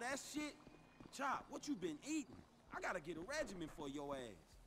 that shit? Chop, what you been eating? I gotta get a regimen for your ass.